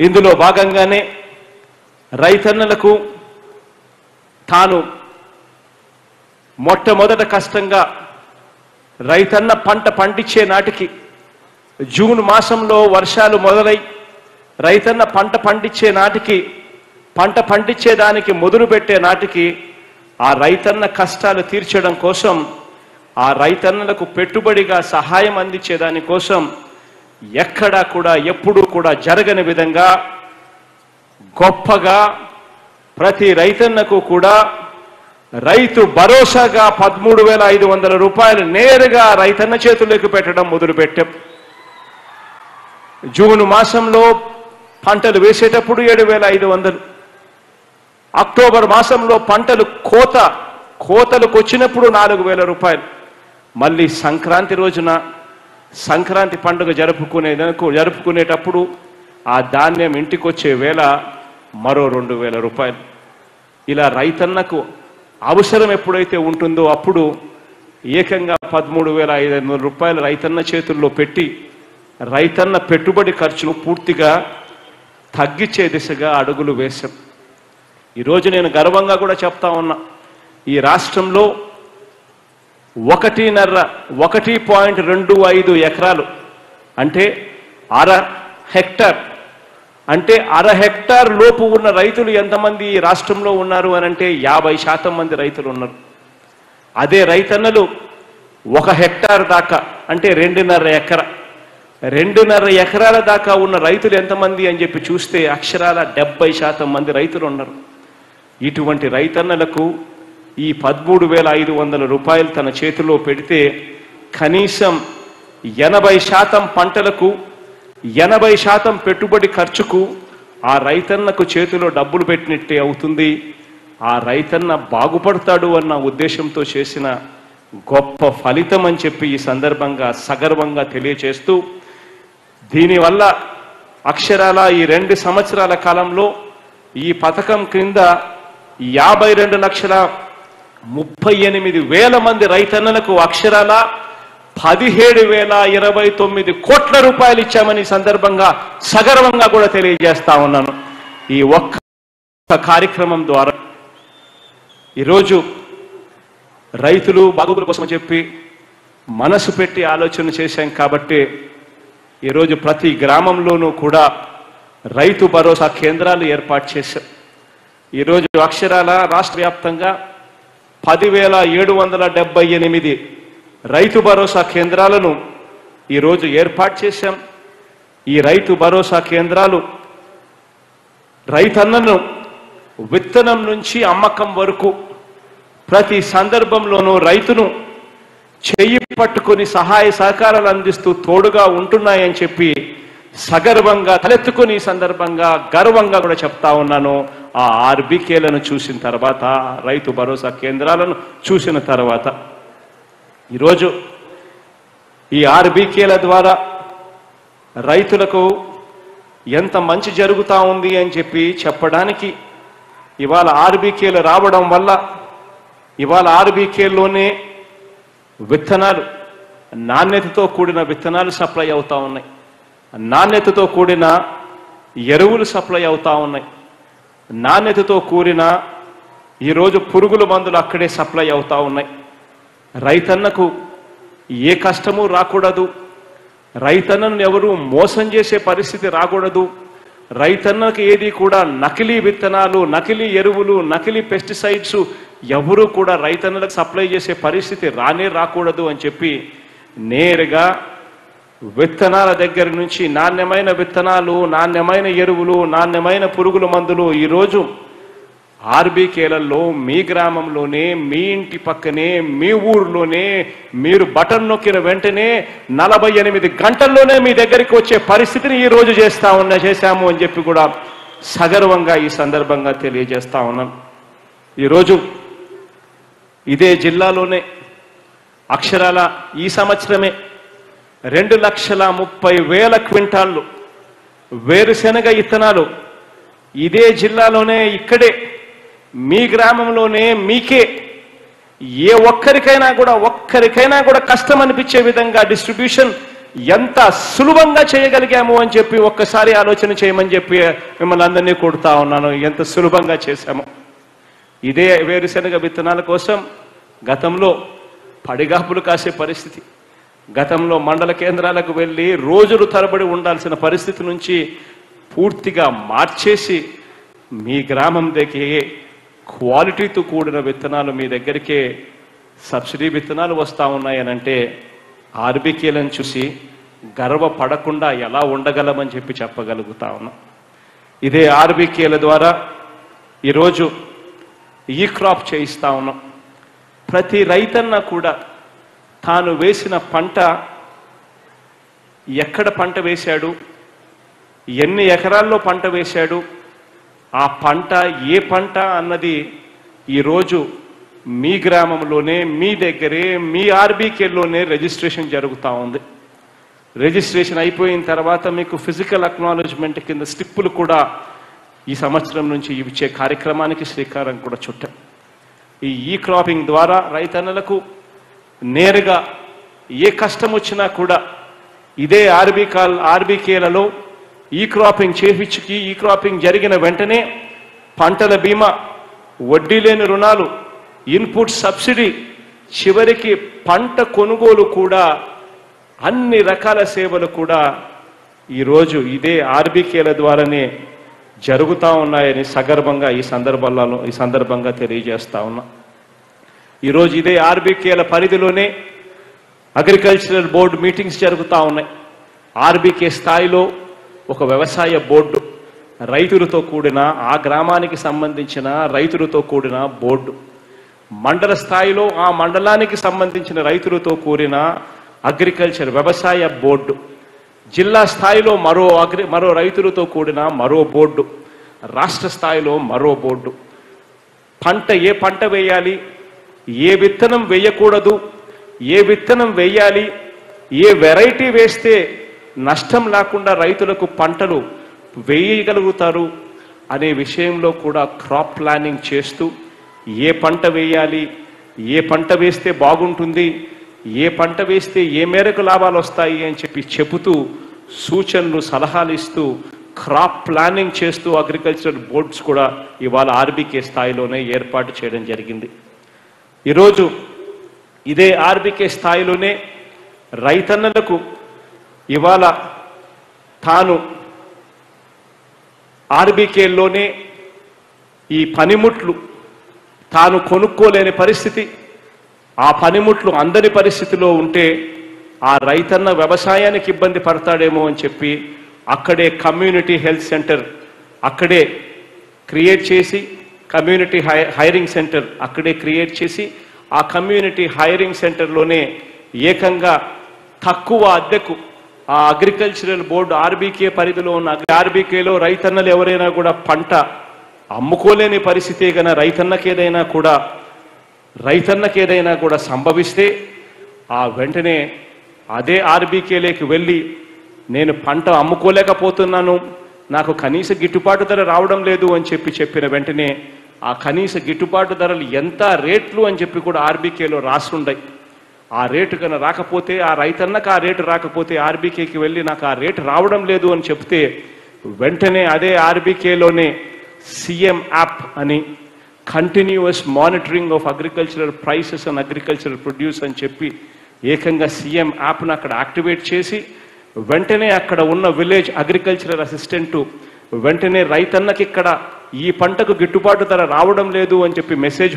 ఇందులో భాగంగానే రైతన్నలకు తాను మొట్టమొదట కష్టంగా రైతన్న పంట పండించే నాటికి జూన్ మాసంలో వర్షాలు మొదలై రైతన్న పంట పండించే నాటికి పంట పండించేదానికి మొదలు పెట్టే నాటికి ఆ రైతన్న కష్టాలు తీర్చడం కోసం ఆ రైతన్నలకు పెట్టుబడిగా సహాయం అందించే దానికోసం ఎక్కడా కూడా ఎప్పుడూ కూడా జరగని విధంగా గొప్పగా ప్రతి రైతన్నకు కూడా రైతు భరోసాగా పదమూడు వేల ఐదు వందల రూపాయలు నేరుగా రైతన్న చేతుల్లోకి పెట్టడం మొదలుపెట్టాం. జూన్ మాసంలో పంటలు వేసేటప్పుడు ఏడు వేల ఐదు వందలు. అక్టోబర్ మాసంలో పంటలు కోత కోతలకు వచ్చినప్పుడు నాలుగు వేల రూపాయలు. మళ్ళీ సంక్రాంతి రోజున సంక్రాంతి పండుగ జరుపుకునేదనుకో జరుపుకునేటప్పుడు ఆ ధాన్యం ఇంటికి వచ్చే వేళ మరో రెండు వేల రూపాయలు. ఇలా రైతన్నకు అవసరం ఎప్పుడైతే ఉంటుందో అప్పుడు ఏకంగా పదమూడు వేల ఐదు వందల రూపాయలు రైతన్న చేతుల్లో పెట్టి రైతన్న పెట్టుబడి ఖర్చును పూర్తిగా తగ్గించే దిశగా అడుగులు వేశాం. ఈరోజు నేను గర్వంగా కూడా చెప్తా ఉన్నా ఈ రాష్ట్రంలో ఒకటిన్నర ఒకటి పాయింట్ రెండు ఐదు ఎకరాలు. అంటే అర హెక్టార్. అంటే అర హెక్టార్ లోపు ఉన్న రైతులు ఎంతమంది ఈ రాష్ట్రంలో ఉన్నారు అని అంటే యాభై శాతం మంది రైతులు ఉన్నారు. అదే రైతన్నలు ఒక హెక్టార్ దాకా అంటే రెండున్నర ఎకర. రెండున్నర ఎకరాల దాకా ఉన్న రైతులు ఎంతమంది అని చెప్పి చూస్తే అక్షరాల డెబ్బై శాతం మంది రైతులు ఉన్నారు. ఇటువంటి రైతన్నలకు ఈ పదమూడు వేల ఐదు వందల రూపాయలు తన చేతిలో పెడితే కనీసం ఎనభై శాతం పంటలకు ఎనభై శాతం పెట్టుబడి ఖర్చుకు ఆ రైతన్నకు చేతిలో డబ్బులు పెట్టినట్టే అవుతుంది. ఆ రైతన్న బాగుపడతాడు అన్న ఉద్దేశంతో చేసిన గొప్ప ఫలితం అని చెప్పి ఈ సందర్భంగా సగర్వంగా తెలియచేస్తూ దీనివల్ల అక్షరాల ఈ రెండు సంవత్సరాల కాలంలో ఈ పథకం క్రింద యాభై రెండు లక్షల ముప్పై ఎనిమిది వేల మంది రైతన్నలకు అక్షరాల పదిహేడు వేల ఇరవై తొమ్మిది కోట్ల రూపాయలు ఇచ్చామని సందర్భంగా సగర్వంగా కూడా తెలియజేస్తా ఉన్నాను. ఈ ఒక్క కార్యక్రమం ద్వారా ఈరోజు రైతులు బాగుల కోసం చెప్పి మనసు పెట్టి ఆలోచన చేశాం కాబట్టి ఈరోజు ప్రతి గ్రామంలోనూ కూడా రైతు భరోసా కేంద్రాలు ఏర్పాటు చేశాం. ఈరోజు అక్షరాల రాష్ట్ర వ్యాప్తంగా పదివేల ఏడు వందల డెబ్బై ఎనిమిది రైతు భరోసా కేంద్రాలను ఈరోజు ఏర్పాటు చేశాం. ఈ రైతు భరోసా కేంద్రాలు రైతన్నను విత్తనం నుంచి అమ్మకం వరకు ప్రతి సందర్భంలోనూ రైతును చెయ్యి పట్టుకుని సహాయ సహకారాలు అందిస్తూ తోడుగా ఉంటున్నాయని చెప్పి సగర్వంగా తలెత్తుకుని ఈ సందర్భంగా గర్వంగా కూడా చెప్తా ఉన్నాను. ఆ ఆర్బికేలను చూసిన తర్వాత రైతు భరోసా కేంద్రాలను చూసిన తర్వాత. ఈరోజు ఈ ఆర్బీకేల ద్వారా రైతులకు ఎంత మంచి జరుగుతూ ఉంది అని చెప్పి చెప్పడానికి ఇవాళ ఆర్బీకేలు రావడం వల్ల ఇవాళ ఆర్బికేల్లోనే విత్తనాలు నాణ్యతతో కూడిన విత్తనాలు సప్లై అవుతూ ఉన్నాయి. నాణ్యతతో కూడిన ఎరువులు సప్లై అవుతూ ఉన్నాయి. నాణ్యతతో కూడిన ఈరోజు పురుగుల మందులు అక్కడే సప్లై అవుతూ ఉన్నాయి. రైతన్నకు ఏ కష్టము రాకూడదు. రైతన్నను ఎవరు మోసం చేసే పరిస్థితి రాకూడదు. రైతన్నకు ఏది కూడా నకిలీ విత్తనాలు నకిలీ ఎరువులు నకిలీ పెస్టిసైడ్స్ ఎవరు కూడా రైతన్నలకు సప్లై చేసే పరిస్థితి రానే రాకూడదు అని చెప్పి నేరుగా విత్తనాల దగ్గర నుంచి నాణ్యమైన విత్తనాలు నాణ్యమైన ఎరువులు నాణ్యమైన పురుగుల మందులు ఈరోజు ఆర్బీకేలలో మీ గ్రామంలోనే మీ ఇంటి పక్కనే మీ ఊర్లోనే మీరు బటన్ నొక్కిన వెంటనే నలభై ఎనిమిది గంటల్లోనే మీ దగ్గరికి వచ్చే పరిస్థితిని ఈ రోజు చేస్తా ఉన్నా చేశాము అని చెప్పి కూడా సగర్వంగా ఈ సందర్భంగా తెలియజేస్తా ఉన్నాను ఈరోజు ఇదే జిల్లాలోనే అక్షరాల ఈ సంవత్సరమే రెండు లక్షల ముప్పై వేల క్వింటాళ్ళు. వేరుశెనగ ఇత్తనాలు. ఇదే జిల్లాలోనే ఇక్కడే. మీ గ్రామంలోనే మీకే. ఏ ఒక్కరికైనా కూడా ఒక్కరికైనా కూడా కష్టం అనిపించే విధంగా డిస్ట్రిబ్యూషన్ ఎంత సులభంగా చేయగలిగాము అని చెప్పి ఒక్కసారి ఆలోచన చేయమని చెప్పి మిమ్మల్ని అందరినీ కొడుతా ఉన్నాను. ఎంత సులభంగా చేశాము. ఇదే వేరుశనగ విత్తనాల కోసం గతంలో పడిగాపులు కాసే పరిస్థితి. గతంలో మండల కేంద్రాలకు వెళ్ళి రోజులు తరబడి ఉండాల్సిన పరిస్థితి నుంచి పూర్తిగా మార్చేసి మీ గ్రామం దగ్గర క్వాలిటీతో కూడిన విత్తనాలు మీ దగ్గరికే సబ్సిడీ విత్తనాలు వస్తూ ఉన్నాయనంటే ఆర్బికేలను చూసి గర్వపడకుండా ఎలా ఉండగలమని చెప్పి చెప్పగలుగుతా ఉన్నాం. ఇదే ఆర్బికేల ద్వారా ఈరోజు ఈ క్రాప్ చేయిస్తా ఉన్నాం. ప్రతి రైతన్న కూడా తాను వేసిన పంట ఎక్కడ పంట వేశాడు? ఎన్ని ఎకరాల్లో పంట వేశాడు? ఆ పంట ఏ పంట అన్నది ఈరోజు మీ గ్రామంలోనే మీ దగ్గరే మీ ఆర్బీకేలోనే రిజిస్ట్రేషన్ జరుగుతూ ఉంది. రిజిస్ట్రేషన్ అయిపోయిన తర్వాత మీకు ఫిజికల్ అక్నాలజ్మెంట్ కింద స్లిప్పులు కూడా ఈ సంవత్సరం నుంచి ఇచ్చే కార్యక్రమానికి శ్రీకారం కూడా చుట్టాం. ఈ ఈ క్రాపింగ్ ద్వారా రైతన్నలకు నేరుగా ఏ కష్టం వచ్చినా కూడా ఇదే ఆర్బీ కాల్ ఆర్బీకేలలో ఈ క్రాపింగ్ చేపించుకి ఈ క్రాపింగ్ జరిగిన వెంటనే పంటల బీమా వడ్డీ లేని రుణాలు ఇన్పుట్ సబ్సిడీ చివరికి పంట కొనుగోలు కూడా అన్ని రకాల సేవలు కూడా ఈరోజు ఇదే ఆర్బీకేల ద్వారానే జరుగుతూ ఉన్నాయని సగర్భంగా ఈ సందర్భాలలో ఈ సందర్భంగా తెలియజేస్తా ఉన్నా. ఈరోజు ఇదే ఆర్బీకేల పరిధిలోనే అగ్రికల్చరల్ బోర్డు మీటింగ్స్ జరుగుతూ ఉన్నాయి. ఆర్బీకే స్థాయిలో ఒక వ్యవసాయ బోర్డు రైతులతో కూడిన ఆ గ్రామానికి సంబంధించిన రైతులతో కూడిన బోర్డు. మండల స్థాయిలో ఆ మండలానికి సంబంధించిన రైతులతో కూడిన అగ్రికల్చర్ వ్యవసాయ బోర్డు. జిల్లా స్థాయిలో మరో అగ్రి మరో రైతులతో కూడిన మరో బోర్డు. రాష్ట్ర స్థాయిలో మరో బోర్డు. పంట ఏ పంట వేయాలి? ఏ విత్తనం వేయకూడదు ఏ విత్తనం వేయాలి ఏ వెరైటీ వేస్తే నష్టం లేకుండా రైతులకు పంటలు వేయగలుగుతారు అనే విషయంలో కూడా క్రాప్ ప్లానింగ్ చేస్తూ ఏ పంట వేయాలి ఏ పంట వేస్తే బాగుంటుంది ఏ పంట వేస్తే ఏ మేరకు లాభాలు వస్తాయి అని చెప్పి చెబుతూ సూచనలు సలహాలు ఇస్తూ క్రాప్ ప్లానింగ్ చేస్తూ అగ్రికల్చర్ బోర్డ్స్ కూడా ఇవాళ ఆర్బీకే స్థాయిలోనే ఏర్పాటు చేయడం జరిగింది. ఈరోజు ఇదే ఆర్బీకే స్థాయిలోనే రైతన్నలకు ఇవాళ తాను ఆర్బీకేలోనే ఈ పనిముట్లు తాను కొనుక్కోలేని పరిస్థితి ఆ పనిముట్లు అందని పరిస్థితిలో ఉంటే ఆ రైతన్న వ్యవసాయానికి ఇబ్బంది పడతాడేమో అని చెప్పి అక్కడే కమ్యూనిటీ హెల్త్ సెంటర్ అక్కడే క్రియేట్ చేసి కమ్యూనిటీ హై హైరింగ్ సెంటర్ అక్కడే క్రియేట్ చేసి ఆ కమ్యూనిటీ హైరింగ్ సెంటర్లోనే ఏకంగా తక్కువ అద్దెకు ఆ అగ్రికల్చరల్ బోర్డు ఆర్బీకే పరిధిలో ఉన్న ఆర్బీకేలో రైతన్నలు ఎవరైనా కూడా పంట అమ్ముకోలేని పరిస్థితే గన రైతన్నకి ఏదైనా కూడా రైతన్నకి ఏదైనా కూడా సంభవిస్తే ఆ వెంటనే అదే ఆర్బీకేలోకి వెళ్ళి నేను పంట అమ్ముకోలేకపోతున్నాను నాకు కనీస గిట్టుబాటు ధర రావడం లేదు అని చెప్పి చెప్పిన వెంటనే ఆ కనీస గిట్టుబాటు ధరలు ఎంత రేట్లు అని చెప్పి కూడా ఆర్బీకేలో రాసుండయి. ఆ రేటు కన్నా రాకపోతే ఆ రైతన్నకు ఆ రేటు రాకపోతే ఆర్బీకేకి వెళ్ళి నాకు ఆ రేటు రావడం లేదు అని చెప్తే వెంటనే అదే ఆర్బీకేలోనే సీఎం యాప్ అని continuous monitoring of agricultural prices and agricultural produce అని చెప్పి ఏకంగా సీఎం యాప్ను అక్కడ యాక్టివేట్ చేసి వెంటనే అక్కడ ఉన్న విలేజ్ అగ్రికల్చరల్ అసిస్టెంటు వెంటనే రైతన్నకి ఇక్కడ ఈ పంటకు గిట్టుబాటు ధర రావడం లేదు అని చెప్పి మెసేజ్